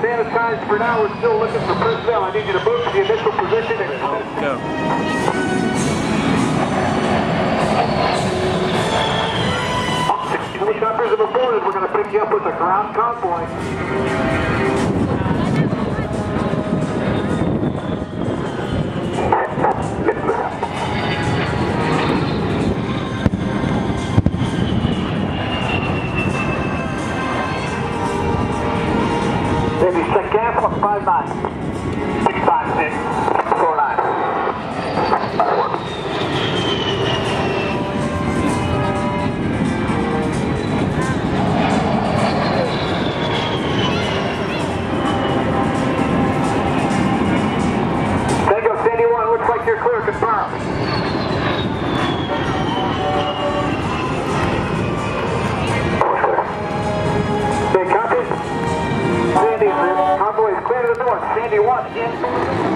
sanitized for now. We're still looking for personnel. I need you to move to the initial position and Go. Helicopters have aborted. We're going to pick you up with a ground convoy. Five nine. Six five six. Four nine. Looks like you're clear. Confirm. 51 in.